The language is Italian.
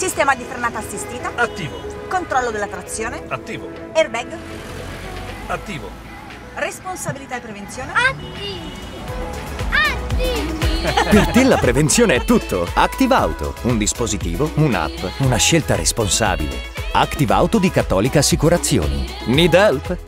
Sistema di frenata assistita. Attivo. Controllo della trazione. Attivo. Airbag. Attivo. Responsabilità e prevenzione. Attivo. Atti! Per te la prevenzione è tutto. Active Auto, un dispositivo, un'app, una scelta responsabile. Active Auto di Cattolica Assicurazioni. Need help?